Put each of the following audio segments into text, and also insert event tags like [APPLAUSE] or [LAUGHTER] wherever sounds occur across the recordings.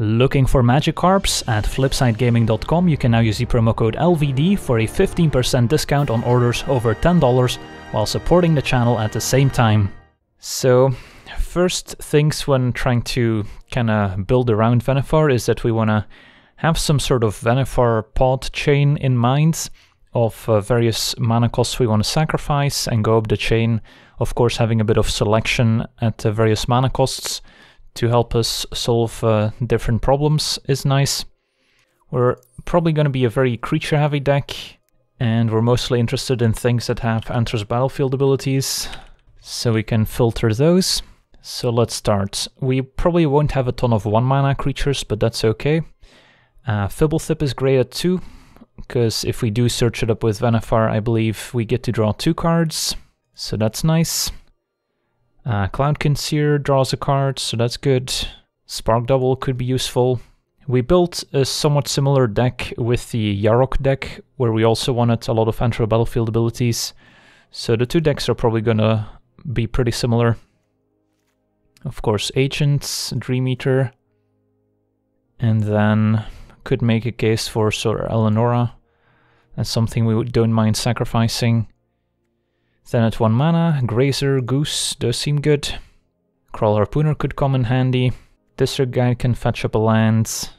Looking for Magikarps? At flipsidegaming.com you can now use the promo code LVD for a 15% discount on orders over $10 while supporting the channel at the same time. So, first things when trying to kinda build around Vannifar is that we wanna have some sort of Vannifar pod chain in mind of uh, various mana costs we want to sacrifice and go up the chain. Of course, having a bit of selection at uh, various mana costs to help us solve uh, different problems is nice. We're probably going to be a very creature heavy deck, and we're mostly interested in things that have enters battlefield abilities, so we can filter those. So let's start. We probably won't have a ton of 1 mana creatures, but that's okay. Uh, Fblthp is great at 2, because if we do search it up with Vannifar, I believe we get to draw two cards, so that's nice. Uh, Cloudkin Seer draws a card, so that's good. Spark Double could be useful. We built a somewhat similar deck with the Yarok deck, where we also wanted a lot of enter battlefield abilities, so the two decks are probably gonna be pretty similar. Of course, Agents, Dream Eater, and then could make a case for Syr Elenora. That's something we would don't mind sacrificing. Then at 1 mana, Grazer, Goose does seem good. Kraul Harpooner could come in handy. District Guide can fetch up a land.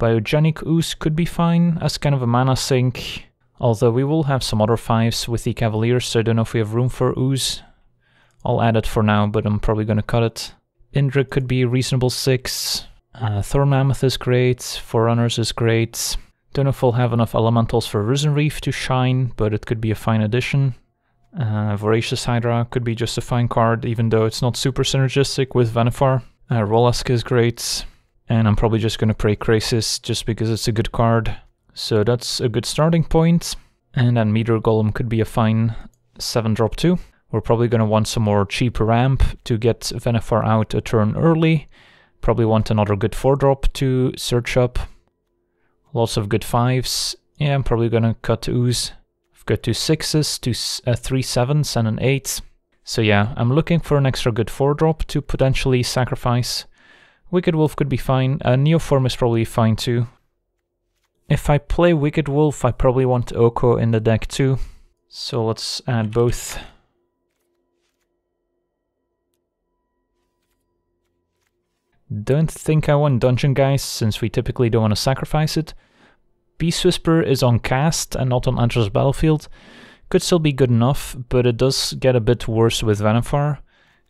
Biogenic Ooze could be fine as kind of a mana sink. Although we will have some other 5s with the Cavaliers, so I don't know if we have room for Ooze. I'll add it for now, but I'm probably gonna cut it. Indrik could be a reasonable 6. Uh, Thorn Mammoth is great, Forerunners is great. Don't know if we'll have enough elementals for Risen Reef to shine, but it could be a fine addition. Uh, Voracious Hydra could be just a fine card, even though it's not super synergistic with Vannifar. Uh, Roalesk is great, and I'm probably just going to play Krasis just because it's a good card. So that's a good starting point. And then Meteor Golem could be a fine 7 drop too. We're probably going to want some more cheap ramp to get Vannifar out a turn early. Probably want another good 4-drop to search up. Lots of good 5s. Yeah, I'm probably gonna cut Ooze. Got two 6s, two uh, three 7s, and an 8. So yeah, I'm looking for an extra good 4-drop to potentially sacrifice. Wicked Wolf could be fine. Uh, Neoform is probably fine too. If I play Wicked Wolf, I probably want Oko in the deck too. So let's add both Don't think I want Dungeon Geist, since we typically don't want to sacrifice it. Beast Whisperer is on cast and not on Enters Battlefield. Could still be good enough, but it does get a bit worse with Vannifar,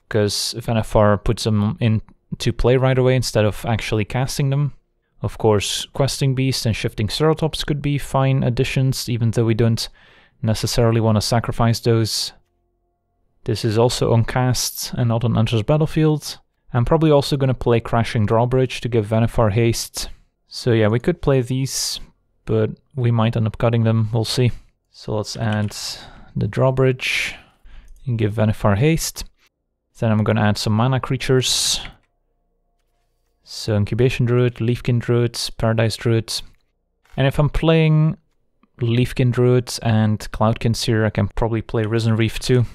because Vannifar puts them into play right away instead of actually casting them. Of course, Questing Beast and Shifting Ceratops could be fine additions, even though we don't necessarily want to sacrifice those. This is also on cast and not on Enters Battlefield. I'm probably also going to play Crashing Drawbridge to give Vannifar haste. So yeah, we could play these, but we might end up cutting them, we'll see. So let's add the Drawbridge and give Vannifar haste. Then I'm to add some mana creatures. So Incubation Druid, Leafkin Druid, Paradise Druid. And if I'm playing Leafkin Druid and Cloudkin Seer, I can probably play Risen Reef too.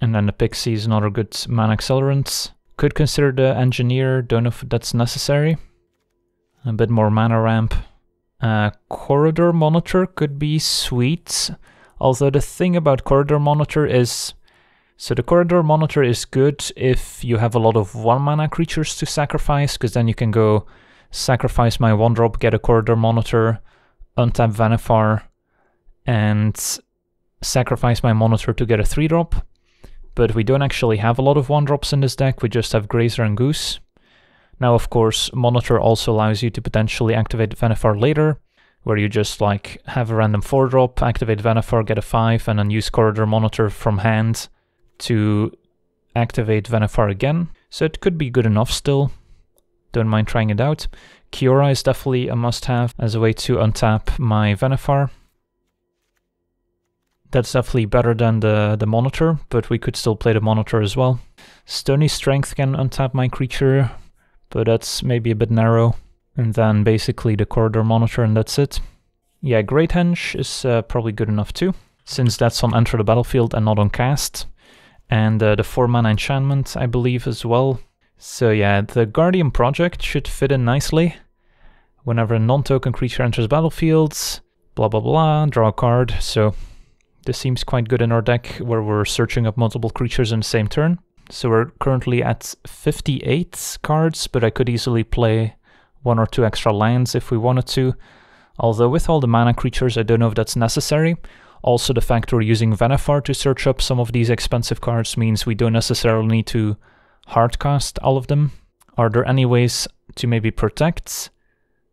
And then the Pixie is another good mana accelerant. Could consider the Engineer, don't know if that's necessary. A bit more mana ramp. Uh, Corridor Monitor could be sweet. Although the thing about Corridor Monitor is... So the Corridor Monitor is good if you have a lot of 1 mana creatures to sacrifice, because then you can go sacrifice my 1 drop, get a Corridor Monitor, untap Vannifar, and sacrifice my Monitor to get a 3 drop but we don't actually have a lot of 1-drops in this deck, we just have Grazer and Goose. Now of course, Monitor also allows you to potentially activate Vannifar later, where you just like have a random 4-drop, activate Vannifar, get a 5, and then use Corridor Monitor from hand to activate Vannifar again. So it could be good enough still. Don't mind trying it out. Kiora is definitely a must-have as a way to untap my Vannifar. That's definitely better than the, the monitor, but we could still play the monitor as well. Stony Strength can untap my creature, but that's maybe a bit narrow. And then basically the corridor monitor and that's it. Yeah, Great Henge is uh, probably good enough too, since that's on enter the battlefield and not on cast. And uh, the 4 mana enchantment, I believe, as well. So yeah, the Guardian project should fit in nicely. Whenever a non-token creature enters battlefields, blah blah blah, draw a card. So this seems quite good in our deck where we're searching up multiple creatures in the same turn. So we're currently at 58 cards, but I could easily play one or two extra lands if we wanted to. Although with all the mana creatures, I don't know if that's necessary. Also, the fact we're using Vannifar to search up some of these expensive cards means we don't necessarily need to hardcast all of them. Are there any ways to maybe protect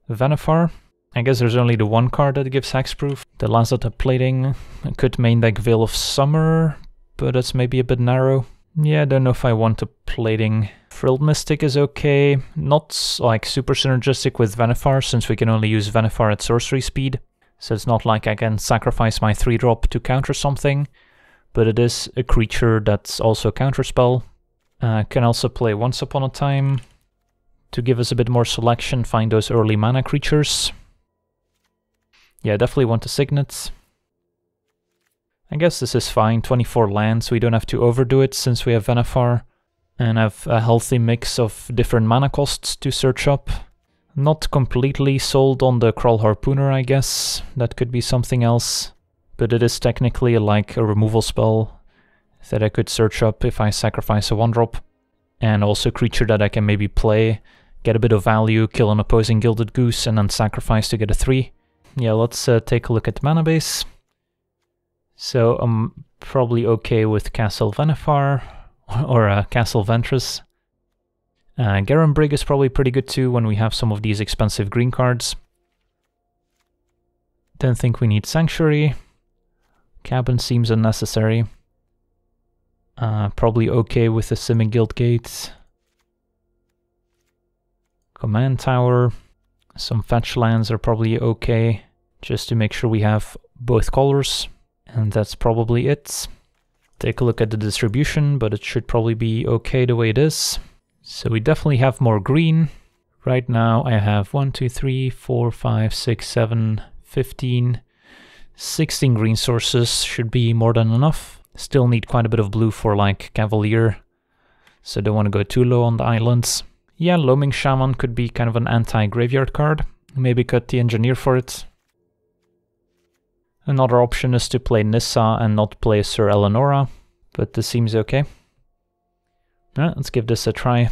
Vannifar? I guess there's only the one card that gives hexproof. The Lazotep plating. Could main deck Veil of Summer, but that's maybe a bit narrow. Yeah, I don't know if I want a plating. Frilled Mystic is okay. Not like super synergistic with Vannifar since we can only use Vannifar at sorcery speed. So it's not like I can sacrifice my 3 drop to counter something. But it is a creature that's also a counterspell. Uh, can also play Once Upon a Time to give us a bit more selection, find those early mana creatures. Yeah, definitely want a Signet. I guess this is fine, 24 lands, we don't have to overdo it since we have Vannifar. And have a healthy mix of different mana costs to search up. Not completely sold on the Kraul Harpooner, I guess. That could be something else. But it is technically like a removal spell that I could search up if I sacrifice a 1-drop. And also creature that I can maybe play, get a bit of value, kill an opposing Gilded Goose, and then sacrifice to get a 3. Yeah, let's uh, take a look at the mana base. So I'm probably okay with Castle Vannifar, [LAUGHS] or uh, Castle Vantress. Uh, Brig is probably pretty good too when we have some of these expensive green cards. Don't think we need Sanctuary. Cabin seems unnecessary. Uh, probably okay with the Simic Guild Gate. Command Tower. Some fetch lands are probably okay, just to make sure we have both colors. And that's probably it. Take a look at the distribution, but it should probably be okay the way it is. So we definitely have more green. Right now I have 1, 2, 3, 4, 5, 6, 7, 15, 16 green sources should be more than enough. Still need quite a bit of blue for like Cavalier, so don't want to go too low on the islands. Yeah, Loaming Shaman could be kind of an anti-graveyard card. Maybe cut the Engineer for it. Another option is to play Nissa and not play Syr Elenora, but this seems okay. Let's give this a try.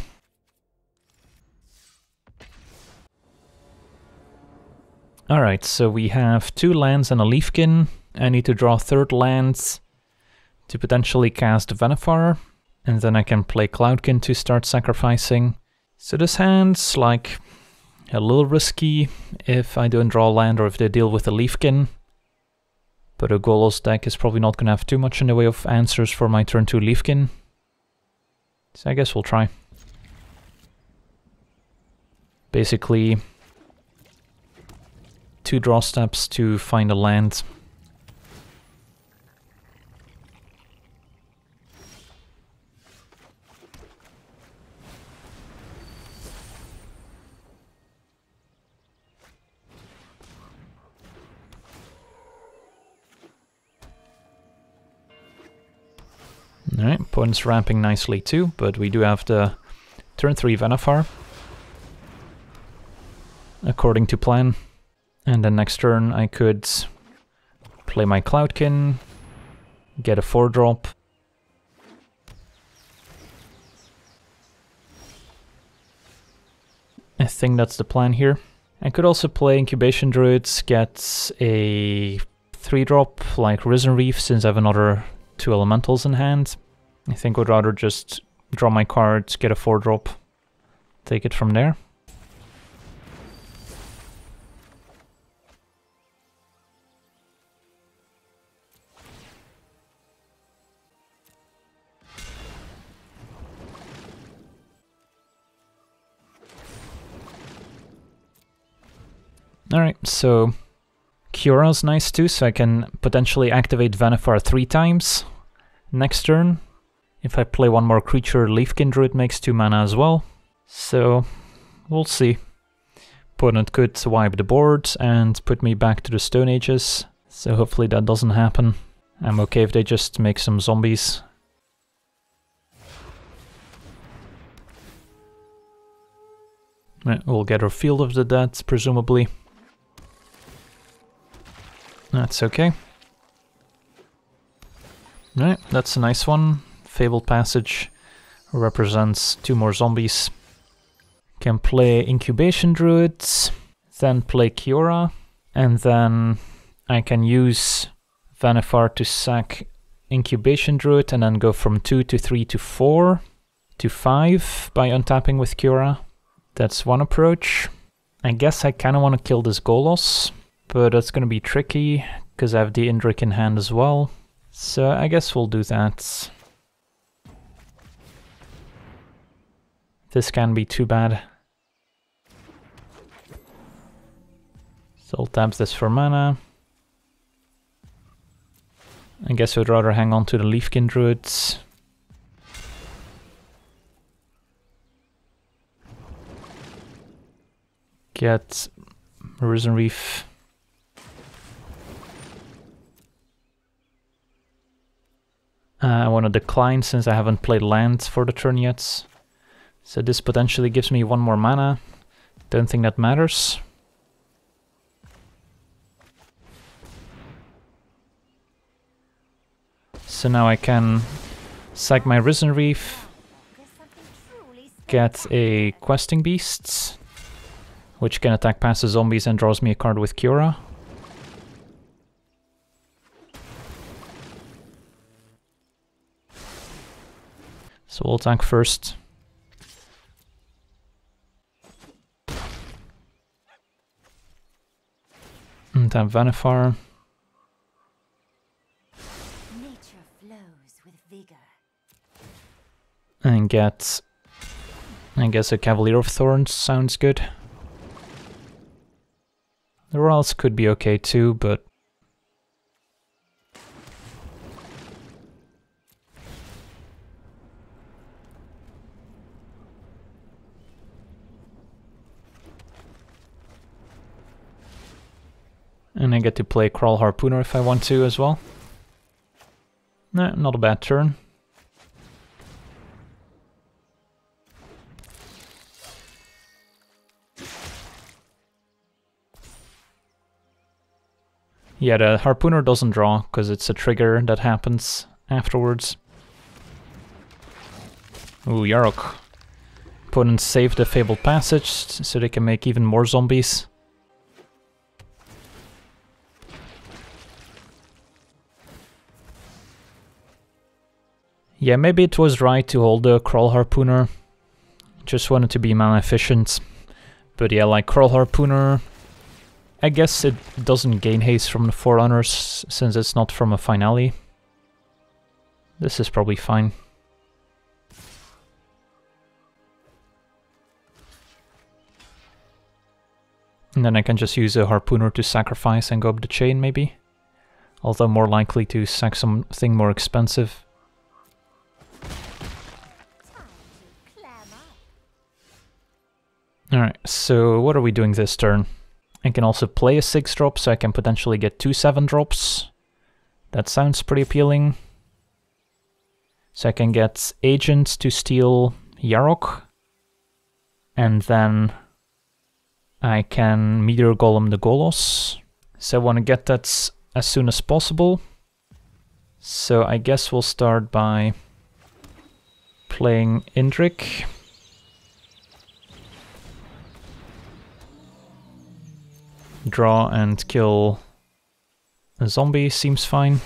Alright, so we have two lands and a Leafkin. I need to draw third lands to potentially cast Vannifar, and then I can play Cloudkin to start sacrificing. So this hand's like a little risky if I don't draw land or if they deal with a Leafkin. But a Golos deck is probably not going to have too much in the way of answers for my turn 2 Leafkin. So I guess we'll try. Basically, two draw steps to find a land. Alright, points ramping nicely too, but we do have the turn 3 Vannifar. According to plan. And then next turn I could play my Cloudkin, get a 4 drop. I think that's the plan here. I could also play Incubation Druids, get a 3 drop like Risen Reef since I have another two elementals in hand. I think I'd rather just draw my cards, get a 4 drop, take it from there. Alright, so Kiora's nice too, so I can potentially activate Vannifar three times next turn. If I play one more creature, Leafkin Druid makes 2 mana as well. So, we'll see. Opponent could wipe the board and put me back to the Stone Ages. So hopefully that doesn't happen. I'm okay if they just make some zombies. Eh, we'll get our Field of the Dead, presumably. That's okay. Right, that's a nice one. Fabled Passage represents two more zombies. Can play Incubation Druids, then play Kiora, and then I can use Vannifar to sack Incubation Druid and then go from 2 to 3 to 4 to 5 by untapping with Kiora. That's one approach. I guess I kind of want to kill this Golos, but that's going to be tricky because I have the Indrik in hand as well. So I guess we'll do that. This can be too bad. So I'll tap this for mana. I guess I'd rather hang on to the Leafkin Druids. Get Risen Reef. Uh, I want to decline since I haven't played land for the turn yet. So this potentially gives me one more mana. Don't think that matters. So now I can sack my Risen Reef, get a Questing Beast, which can attack past the zombies and draws me a card with Kiora. So we'll attack first. And then Vannifar. And get, I guess a Cavalier of Thorns sounds good. The Royals could be okay too, but... And I get to play Kraul Harpooner if I want to as well. Nah, not a bad turn. Yeah, the Harpooner doesn't draw, because it's a trigger that happens afterwards. Ooh, Yarok. Opponents save the Fabled Passage, so they can make even more zombies. Yeah, maybe it was right to hold the Kraul Harpooner. Just wanted to be mana efficient. But yeah, like Kraul Harpooner, I guess it doesn't gain haste from the Forerunners, since it's not from a finale. This is probably fine. And then I can just use a Harpooner to sacrifice and go up the chain, maybe? Although more likely to sack something more expensive. Alright, so what are we doing this turn? I can also play a 6 drop, so I can potentially get two 7 drops. That sounds pretty appealing. So I can get agents to steal Yarok. And then I can Meteor Golem the Golos. So I want to get that as soon as possible. So I guess we'll start by playing Indrik. Draw and kill a zombie seems fine.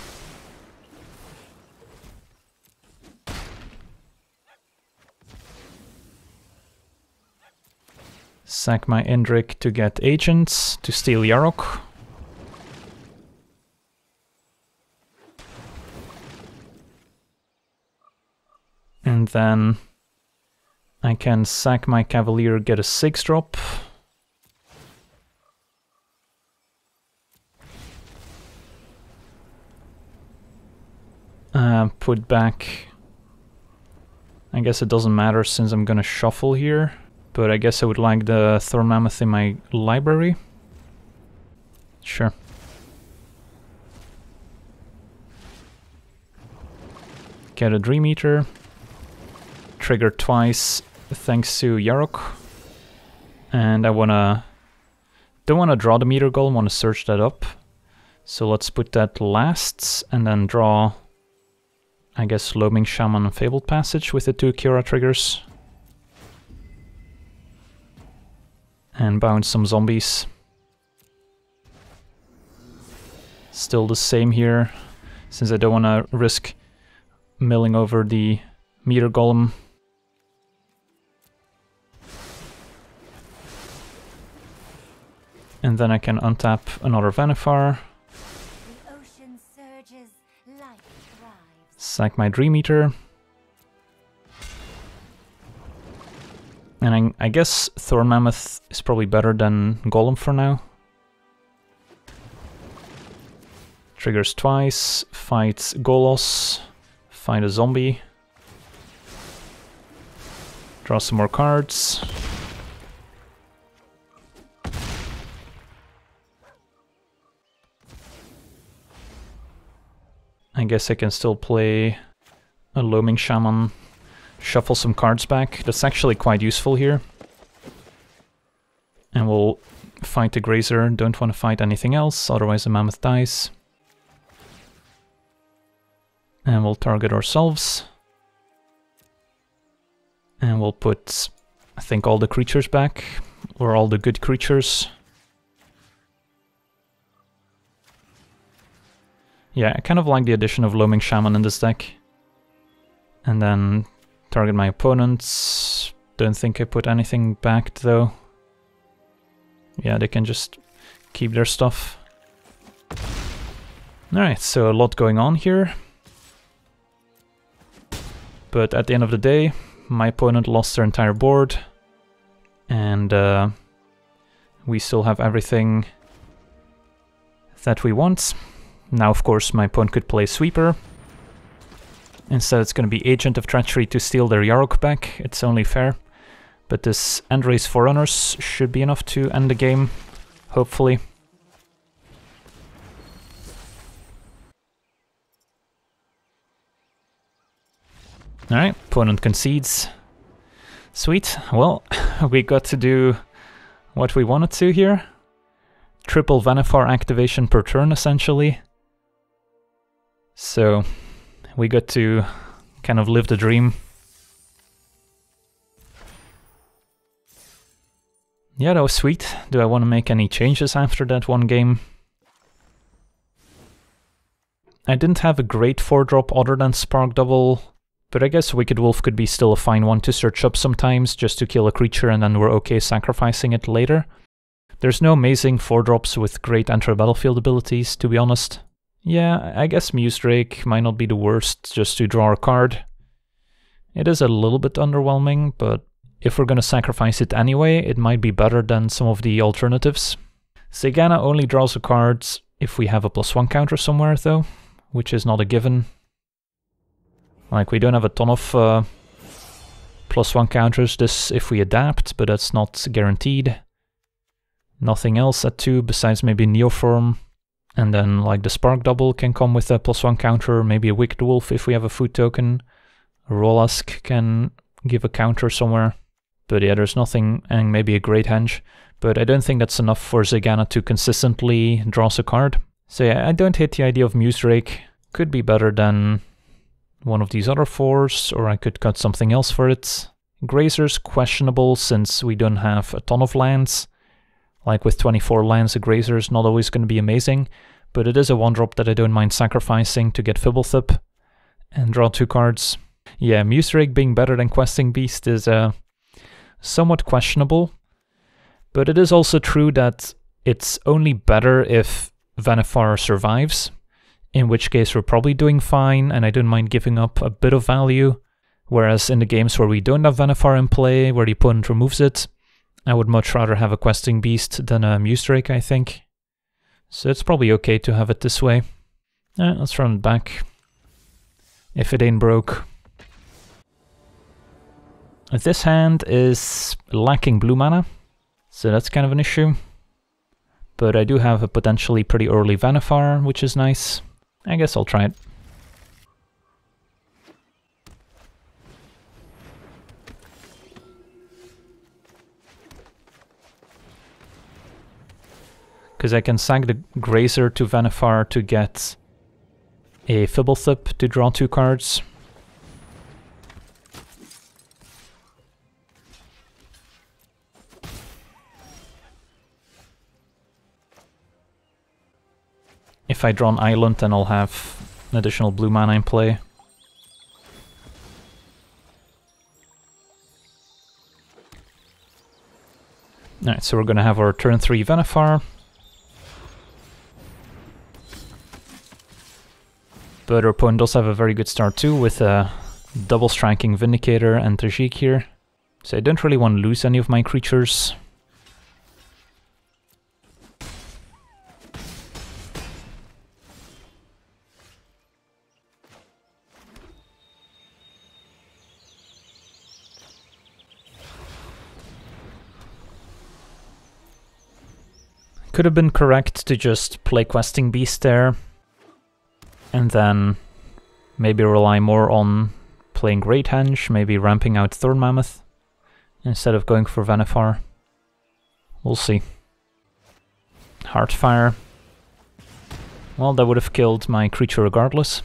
Sack my Indrik to get agents to steal Yarok. And then I can sack my Cavalier, get a 6 drop. Uh, put back... I guess it doesn't matter since I'm gonna shuffle here, but I guess I would like the Thorn in my library. Sure. Get a Dream Eater. Trigger twice thanks to Yarok. And I wanna... Don't wanna draw the Meteor Golem, wanna search that up. So let's put that last, and then draw... I guess Loaming Shaman and Fabled Passage with the two Kiora triggers. And bounce some zombies. Still the same here, since I don't want to risk milling over the Meteor Golem. And then I can untap another Vannifar. Sack my Dream Eater. And I, I guess Thorn Mammoth is probably better than Golem for now. Triggers twice, fights Golos, find a zombie. Draw some more cards. I guess I can still play a Loaming Shaman, shuffle some cards back. That's actually quite useful here. And we'll fight the Grazer, don't want to fight anything else, otherwise the Mammoth dies. And we'll target ourselves. And we'll put, I think, all the creatures back, or all the good creatures. Yeah, I kind of like the addition of Loaming Shaman in this deck. And then target my opponents. Don't think I put anything back though. Yeah, they can just keep their stuff. Alright, so a lot going on here. But at the end of the day, my opponent lost their entire board. And uh, we still have everything that we want. Now, of course, my opponent could play Sweeper. Instead, it's going to be Agent of Treachery to steal their Yarok back. It's only fair. But this End-Raze Forerunners should be enough to end the game, hopefully. Alright, opponent concedes. Sweet. Well, [LAUGHS] we got to do what we wanted to here. Triple Vannifar activation per turn, essentially. So, we got to kind of live the dream. Yeah, that was sweet. Do I want to make any changes after that one game? I didn't have a great 4-drop other than Spark Double but I guess Wicked Wolf could be still a fine one to search up sometimes, just to kill a creature and then we're okay sacrificing it later. There's no amazing 4-drops with great enter battlefield abilities, to be honest. Yeah, I guess Muse Drake might not be the worst just to draw a card. It is a little bit underwhelming, but if we're gonna sacrifice it anyway, it might be better than some of the alternatives. Zegana only draws a card if we have a plus one counter somewhere though, which is not a given. Like, we don't have a ton of uh, plus one counters, this if we adapt, but that's not guaranteed. Nothing else at 2 besides maybe Neoform. And then like the Spark Double can come with a plus one counter, maybe a Wicked Wolf if we have a food token. Roalesk can give a counter somewhere. But yeah, there's nothing, and maybe a Great Henge. But I don't think that's enough for Zegana to consistently draw a card. So yeah, I don't hate the idea of Muse Drake. Could be better than one of these other fours, or I could cut something else for it. Grazer's questionable since we don't have a ton of lands. Like with 24 lands, a Grazer is not always going to be amazing, but it is a one drop that I don't mind sacrificing to get Fblthp and draw two cards. Yeah, Muse Drake being better than Questing Beast is uh, somewhat questionable, but it is also true that it's only better if Vannifar survives, in which case we're probably doing fine and I don't mind giving up a bit of value. Whereas in the games where we don't have Vannifar in play, where the opponent removes it, I would much rather have a Questing Beast than a Muse Drake, I think. So it's probably okay to have it this way. Eh, let's run back. If it ain't broke. This hand is lacking blue mana, so that's kind of an issue. But I do have a potentially pretty early Vannifar, which is nice. I guess I'll try it. Because I can sack the Grazer to Vannifar to get a Fblthp to draw two cards. If I draw an island, then I'll have an additional blue mana in play. Alright, so we're gonna have our turn 3 Vannifar. But our opponent does have a very good start too, with a double striking Vindicator and Tajic here. So I don't really want to lose any of my creatures. Could have been correct to just play Questing Beast there, and then maybe rely more on playing Great Henge, maybe ramping out Thorn Mammoth, instead of going for Vannifar. We'll see. Heartfire. Well, that would have killed my creature regardless.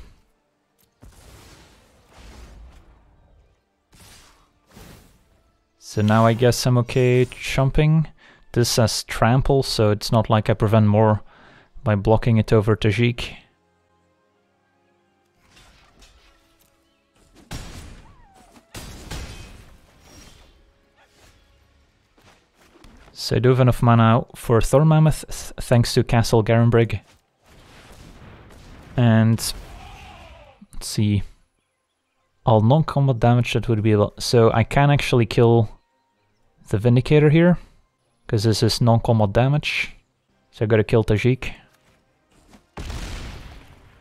So now I guess I'm okay jumping. This says trample, so it's not like I prevent more by blocking it over Tajic. So I do have enough mana for Thorn Mammoth, th thanks to Castle Garenbrig. And let's see. All non-combat damage that would be able so I can actually kill the Vindicator here because this is non-combat damage. So I gotta kill Tajic.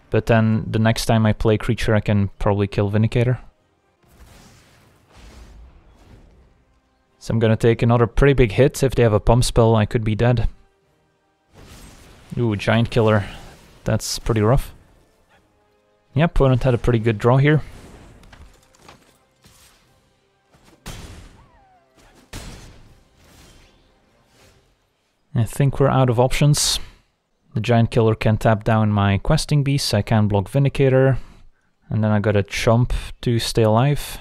But then the next time I play creature I can probably kill Vindicator. So I'm gonna take another pretty big hit. If they have a pump spell I could be dead. Ooh, Giant Killer. That's pretty rough. Yeah, opponent had a pretty good draw here. I think we're out of options. The Giant Killer can tap down my Questing Beast, I can block Vindicator, and then I got a chump to stay alive.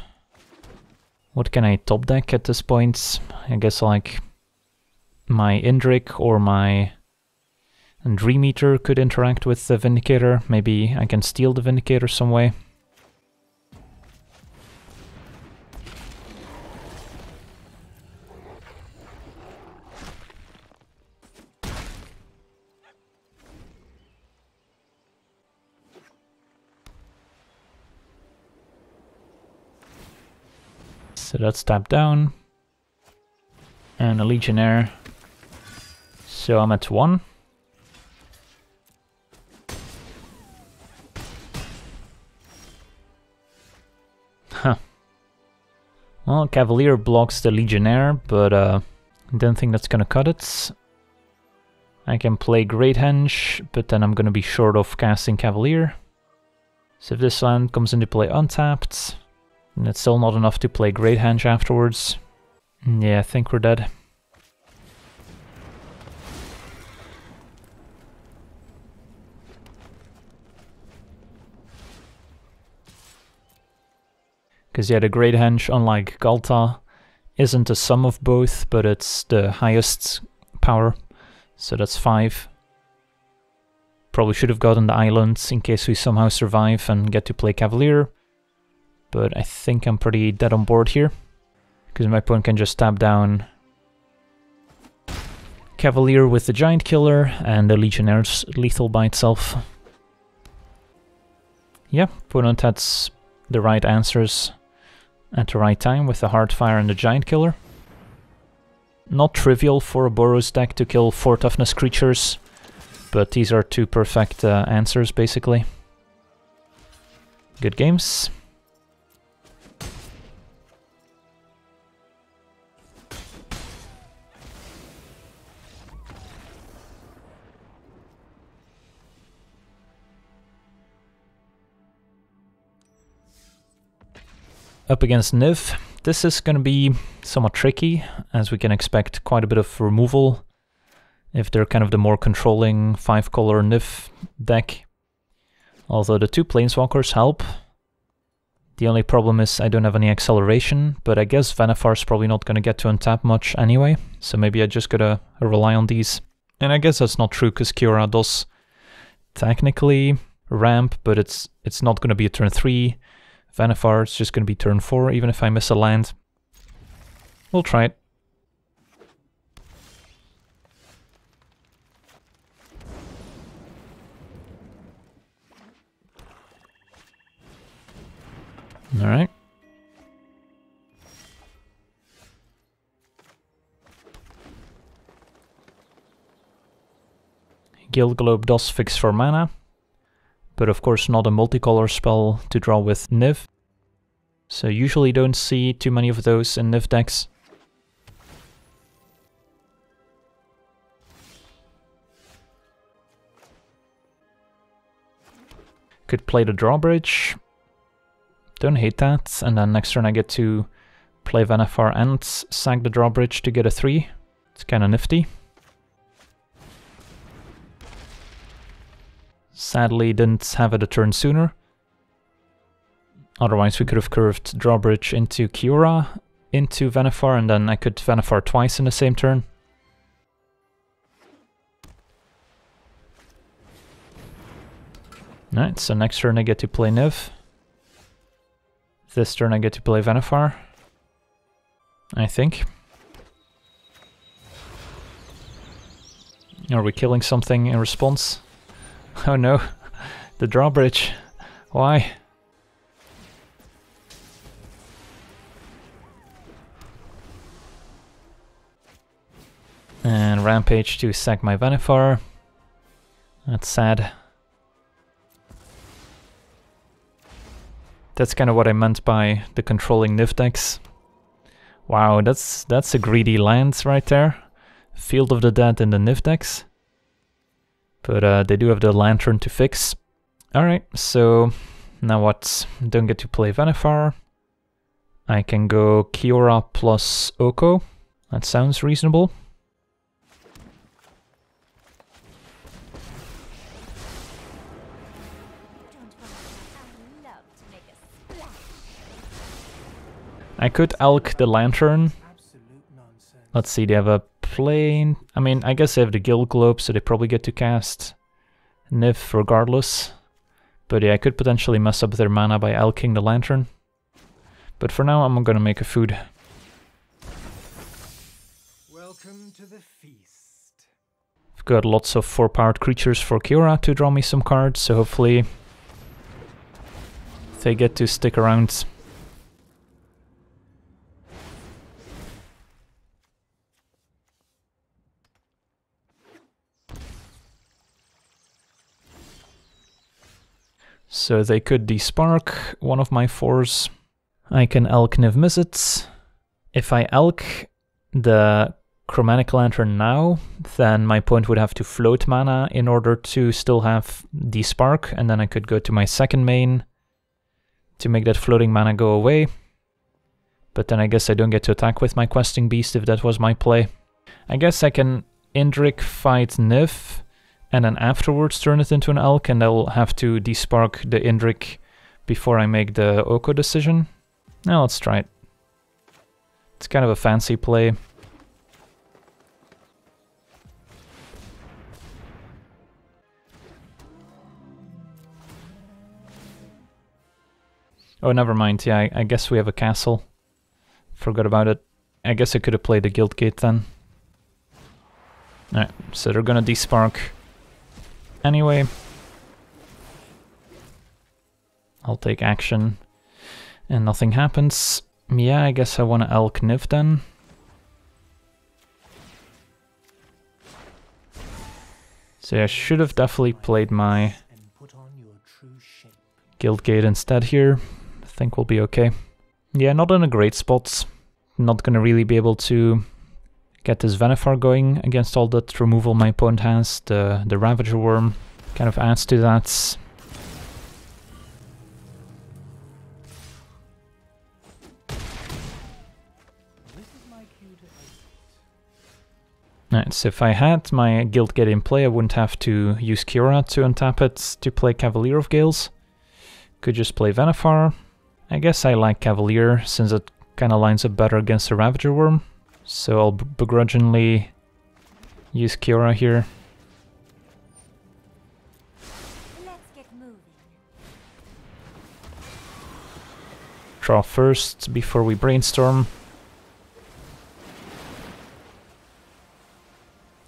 What can I top deck at this point? I guess like my Indrik or my Dream Eater could interact with the Vindicator. Maybe I can steal the Vindicator some way. So that's tap down. And a Legionnaire. So I'm at one. Huh. Well, Cavalier blocks the Legionnaire, but uh, I don't think that's gonna cut it. I can play Great Henge, but then I'm gonna be short of casting Cavalier. So if this land comes into play untapped, and it's still not enough to play Great Henge afterwards. Yeah, I think we're dead. Because yeah, the Great Henge, unlike Ghalta, isn't a sum of both, but it's the highest power. So that's 5. Probably should have gotten the islands in case we somehow survive and get to play Cavalier but I think I'm pretty dead on board here. Because my opponent can just tap down Cavalier with the Giant Killer, and the Legionnaire's lethal by itself. Yeah, opponent has the right answers at the right time with the Heartfire and the Giant Killer. Not trivial for a Boros deck to kill 4 toughness creatures, but these are two perfect uh, answers basically. Good games. Up against Niv, this is going to be somewhat tricky, as we can expect quite a bit of removal. if they're kind of the more controlling 5-color Niv deck. Although the two Planeswalkers help. The only problem is I don't have any acceleration, but I guess Vannifar's probably not going to get to untap much anyway, so maybe I just gotta rely on these. And I guess that's not true, because Kiora does technically ramp, but it's it's not going to be a turn 3. Vannifar, it's just going to be turn 4, even if I miss a land. We'll try it. Alright. Guild Globe does fix for mana, but of course not a multicolor spell to draw with Niv. So usually don't see too many of those in Niv decks. Could play the drawbridge, don't hate that. And then next turn I get to play Vannifar and sack the drawbridge to get a 3. It's kinda nifty. Sadly didn't have it a turn sooner. Otherwise we could have curved drawbridge into Kiora, into Vannifar, and then I could Vannifar twice in the same turn. Alright, so next turn I get to play Niv. This turn I get to play Vannifar. I think. Are we killing something in response? [LAUGHS] Oh no, the drawbridge. Why? And Rampage to sack my Vannifar. That's sad. That's kind of what I meant by the controlling decks. Wow, that's that's a greedy land right there. Field of the Dead in the decks. But uh, they do have the Lantern to fix. Alright, so now what? Don't get to play Vannifar. I can go Kiora plus Oko. That sounds reasonable. I could Elk the Lantern. Let's see, they have a plane. I mean, I guess they have the Guild Globe, so they probably get to cast Niv regardless. But yeah, I could potentially mess up their mana by Elking the Lantern. But for now, I'm gonna make a food. Welcome to the feast. I've got lots of four-powered creatures for Kiora to draw me some cards, so hopefully they get to stick around So they could despark one of my fours. I can Elk Niv Mizzet. If I Elk the Chromatic Lantern now, then my point would have to float mana in order to still have Despark, and then I could go to my second main to make that floating mana go away. But then I guess I don't get to attack with my Questing Beast if that was my play. I guess I can Indrik fight Niv, and then afterwards turn it into an elk and I'll have to despark the Indrik before I make the Oko decision. Now let's try it. It's kind of a fancy play. Oh, never mind. Yeah, I, I guess we have a castle. Forgot about it. I guess I could have played the Guild Gate then. Alright, so they're gonna despark anyway. I'll take action and nothing happens. Yeah, I guess I want to Elk Niv then. So yeah, I should have definitely played my Guild Gate instead here. I think we'll be okay. Yeah, not in a great spot. Not gonna really be able to get this Vannifar going against all that removal my opponent has. The, the Ravager Wurm kind of adds to that. Right, so if I had my Guild Gate in play, I wouldn't have to use Kiora to untap it to play Cavalier of Gales. Could just play Vannifar. I guess I like Cavalier, since it kind of lines up better against the Ravager Wurm. So I'll begrudgingly use Kiora here. Draw first before we brainstorm.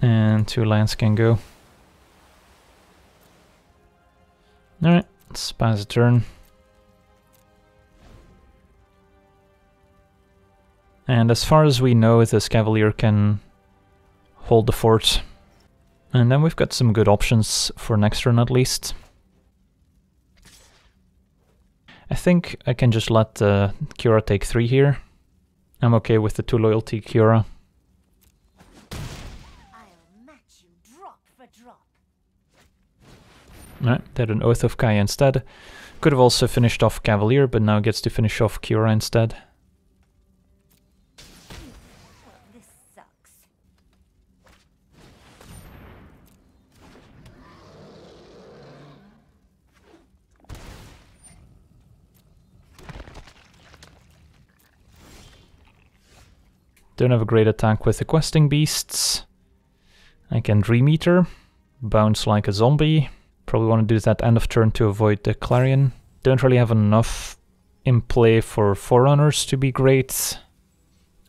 And two lands can go. Alright, let's pass a turn. And as far as we know, this Cavalier can hold the fort. And then we've got some good options for next turn at least. I think I can just let uh, take 3 here. I'm okay with the 2 loyalty Kiora. Right, did an Oath of Kaya instead. Could have also finished off Cavalier, but now gets to finish off Kiora instead. Don't have a great attack with the questing beasts. I can Dream Eater, bounce like a zombie. Probably want to do that end of turn to avoid the Clarion. Don't really have enough in play for Forerunners to be great.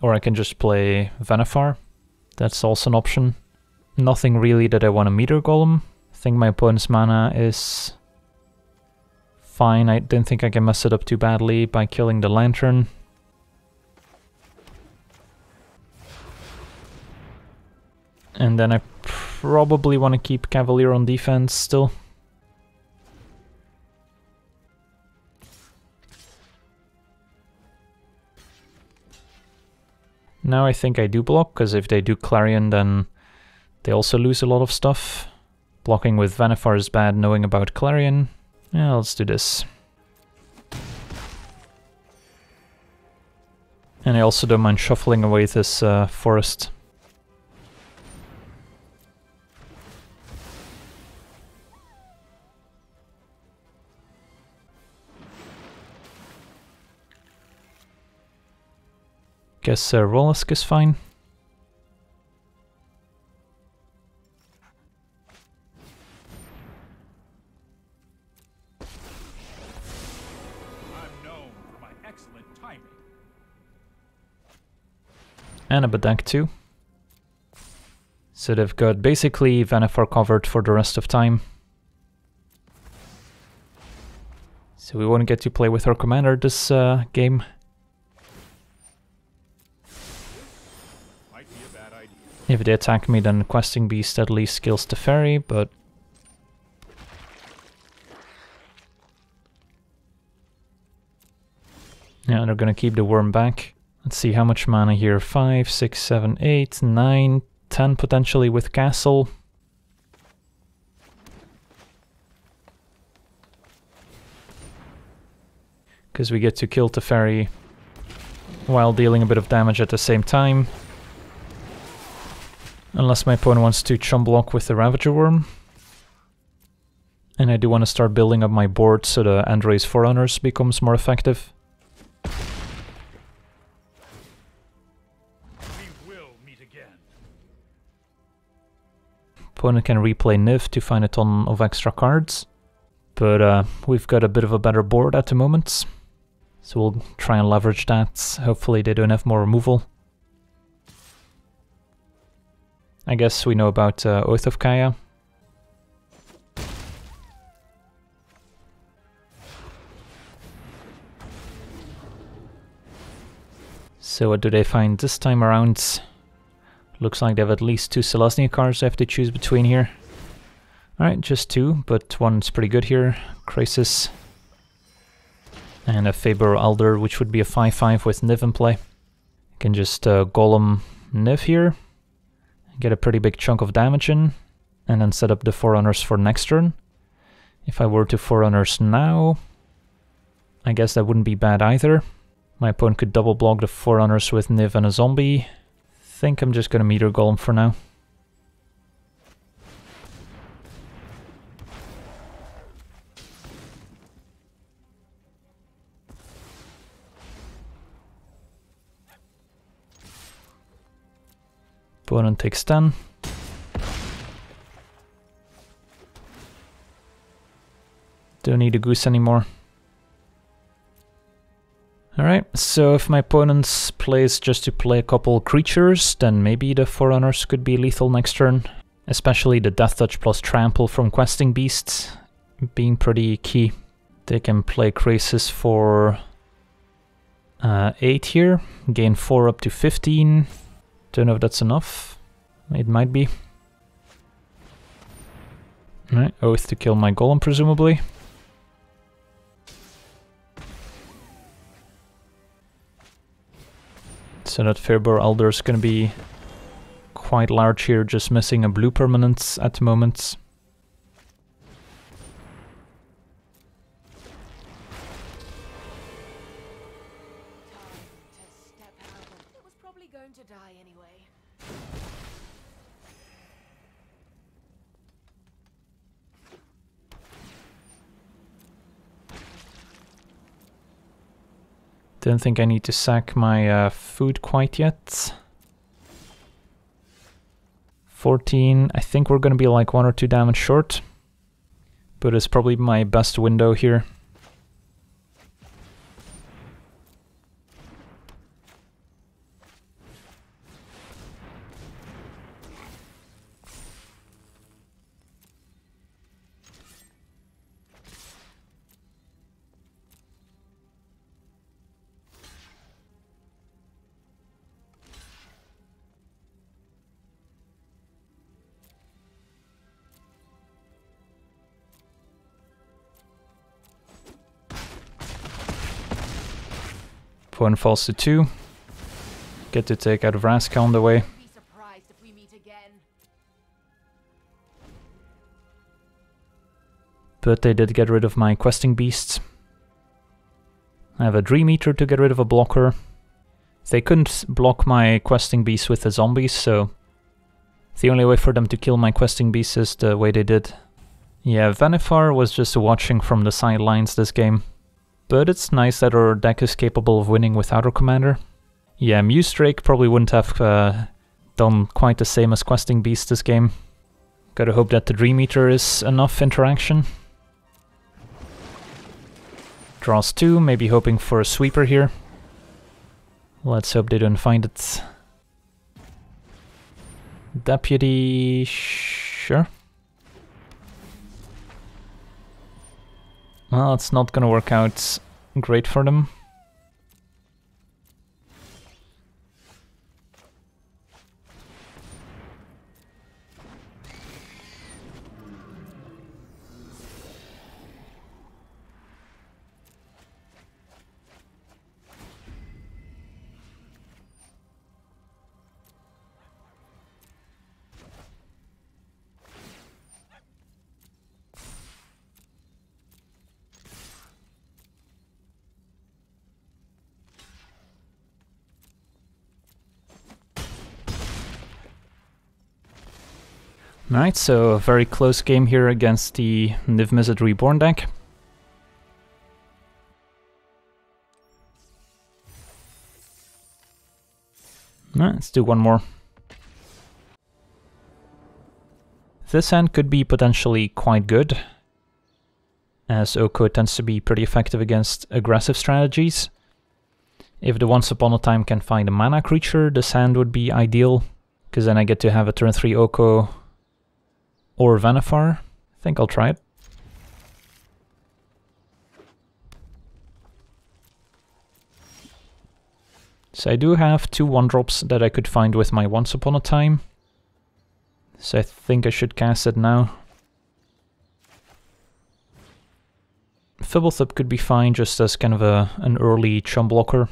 Or I can just play Vannifar. That's also an option. Nothing really that I want to Meteor Golem. I think my opponent's mana is fine. I don't think I can mess it up too badly by killing the Lantern. And then I probably want to keep Cavalier on defense still. Now I think I do block, because if they do Clarion then they also lose a lot of stuff. Blocking with Vannifar is bad, knowing about Clarion. Yeah, let's do this. And I also don't mind shuffling away this uh, forest. Guess uh, Roalesk is fine. And a Bedank too. So they've got basically Vannifar covered for the rest of time. So we won't get to play with our commander this uh, game. If they attack me, then Questing Beast at least kills the fairy, but... Yeah, they're gonna keep the Wurm back. Let's see how much mana here. 5, 6, 7, 8, 9, 10 potentially with castle. Because we get to kill the Teferi while dealing a bit of damage at the same time. Unless my opponent wants to chum block with the Ravager Wurm. And I do want to start building up my board so the End-Raze Forerunners becomes more effective. Opponent can replay Niv to find a ton of extra cards. But uh, we've got a bit of a better board at the moment. So we'll try and leverage that. Hopefully they don't have more removal. I guess we know about uh, Oath of Kaya. So what do they find this time around? Looks like they have at least two Selesnya cards they have to choose between here. Alright, just two, but one's pretty good here. Krasis. And a Faeburrow Elder, which would be a 5-5 with Niv in play. can just uh, Golem Niv here get a pretty big chunk of damage in, and then set up the Forerunners for next turn. If I were to Forerunners now, I guess that wouldn't be bad either. My opponent could double block the Forerunners with Niv and a zombie. think I'm just gonna Meteor Golem for now. Opponent takes 10. Don't need a goose anymore. Alright, so if my opponent plays just to play a couple creatures, then maybe the Forerunners could be lethal next turn. Especially the Deathtouch plus Trample from Questing Beasts being pretty key. They can play Krasis for uh, 8 here, gain 4 up to 15. Don't know if that's enough. It might be. Alright, Oath to kill my Golem presumably. So that Faeburrow Elder is going to be quite large here, just missing a blue permanent at the moment. Don't think I need to sack my uh, food quite yet. 14, I think we're gonna be like one or two damage short. But it's probably my best window here. One falls to two. Get to take out Vraska on the way. But they did get rid of my questing beasts. I have a Dream Eater to get rid of a blocker. They couldn't block my questing beasts with the zombies, so the only way for them to kill my questing beasts is the way they did. Yeah, Vannifar was just watching from the sidelines this game. But it's nice that our deck is capable of winning without our commander. Yeah, Muse Drake probably wouldn't have uh, done quite the same as Questing Beast this game. Gotta hope that the Dream Eater is enough interaction. Draws two, maybe hoping for a sweeper here. Let's hope they don't find it. Deputy... sure. Well, it's not gonna work out great for them. Alright, so a very close game here against the Niv Mizzet Reborn deck. Right, let's do one more. This hand could be potentially quite good, as Oko tends to be pretty effective against aggressive strategies. If the Once Upon a Time can find a mana creature, this hand would be ideal, because then I get to have a turn 3 Oko or Vannifar. I think I'll try it. So I do have two one-drops that I could find with my Once Upon a Time. So I think I should cast it now. Fblthp could be fine just as kind of a an early chum blocker.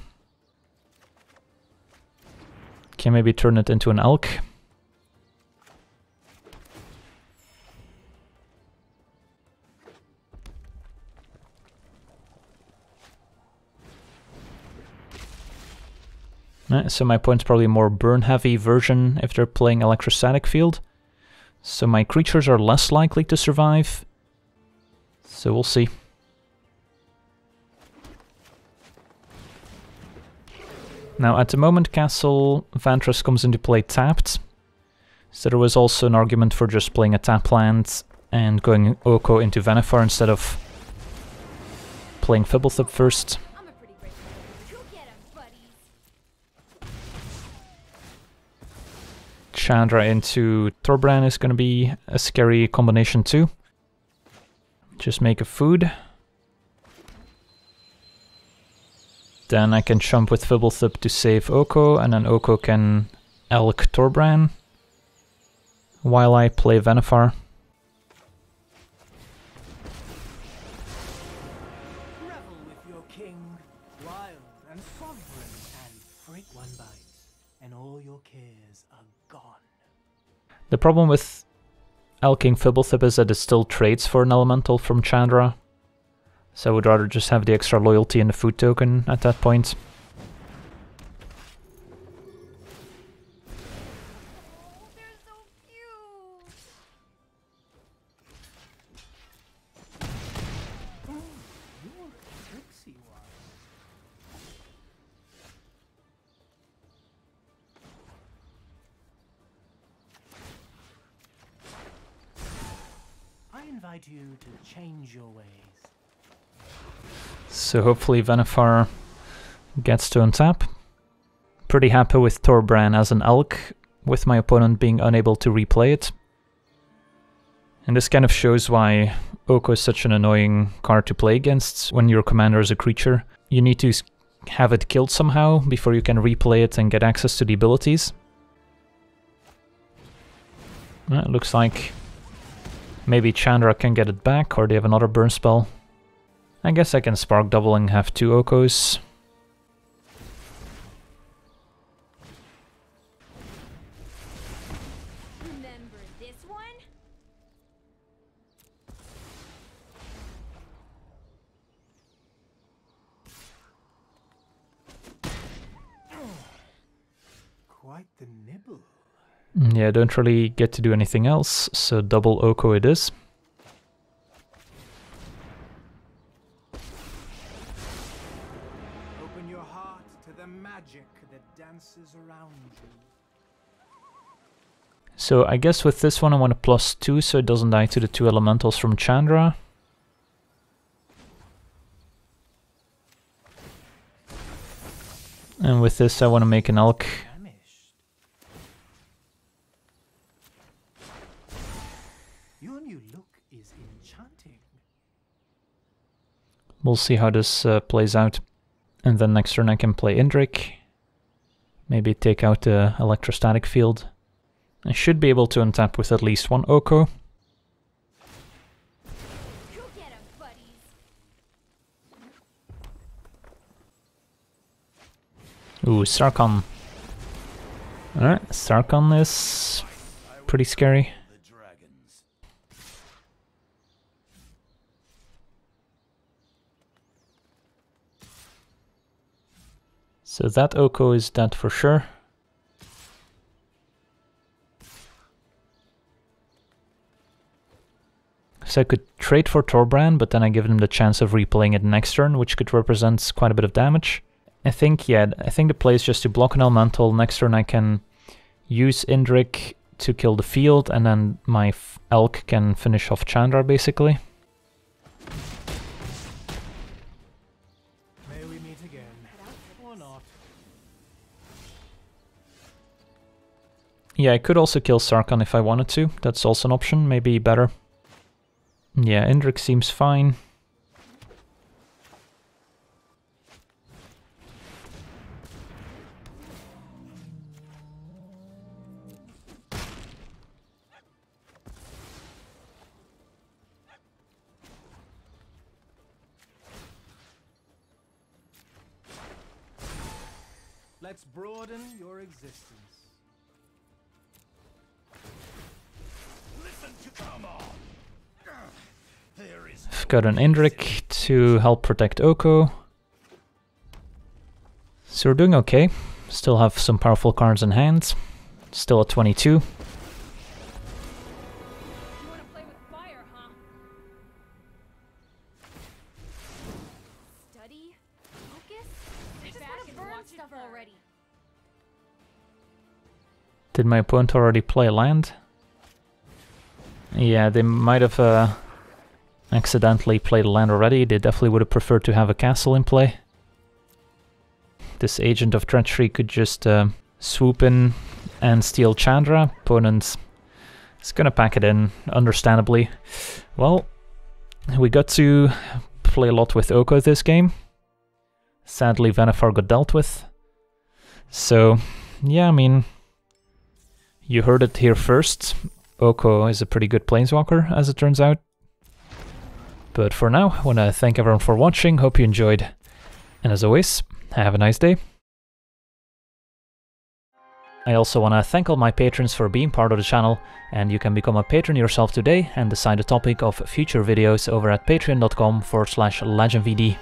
Can maybe turn it into an elk. So my point's probably a more burn-heavy version if they're playing Electrostatic Field. So my creatures are less likely to survive. So we'll see. Now at the moment Castle Vantress comes into play tapped. So there was also an argument for just playing a tap land and going Oko into Vannifar instead of playing Fblthp first. Chandra into Torbran is going to be a scary combination too. Just make a food. Then I can jump with Fblthp to save Oko, and then Oko can Elk Torbran while I play Vannifar. Problem with Elking Fblthp is that it still trades for an elemental from Chandra. So I would rather just have the extra loyalty in the food token at that point. Invite you to change your ways. So hopefully Vannifar gets to untap. Pretty happy with Torbran as an elk, with my opponent being unable to replay it. And this kind of shows why Oko is such an annoying card to play against when your commander is a creature. You need to have it killed somehow before you can replay it and get access to the abilities. Well, it looks like Maybe Chandra can get it back, or they have another burn spell. I guess I can Spark doubling, have two Okos. Yeah, don't really get to do anything else, so double Oko it is. Open your heart to the magic that dances around you. So I guess with this one I want a plus 2 so it doesn't die to the two elementals from Chandra. And with this I want to make an Elk We'll see how this uh, plays out. And then next turn I can play Indrik. Maybe take out the electrostatic field. I should be able to untap with at least one Oko. Ooh, Sarkhan. Alright, Sarkhan is pretty scary. So that Oko is dead for sure. So I could trade for Torbran, but then I give him the chance of replaying it next turn, which could represent quite a bit of damage. I think, yeah, I think the play is just to block an Elemental. Next turn I can use Indrik to kill the field, and then my Elk can finish off Chandra, basically. Yeah, I could also kill Sarkhan if I wanted to. That's also an option, maybe better. Yeah, Indrik seems fine. Got an Indrik to help protect Oko. So we're doing okay. Still have some powerful cards in hand. Still at 22. Did my opponent already play land? Yeah, they might have uh, accidentally played land already. They definitely would have preferred to have a castle in play. This Agent of Treachery could just uh, swoop in and steal Chandra. Opponent is gonna pack it in, understandably. Well, we got to play a lot with Oko this game. Sadly, Vannifar got dealt with. So, yeah, I mean, you heard it here first. Oko is a pretty good planeswalker, as it turns out. But for now, I want to thank everyone for watching, hope you enjoyed. And as always, have a nice day. I also want to thank all my patrons for being part of the channel, and you can become a patron yourself today and decide the topic of future videos over at patreon.com forward slash LegenVD.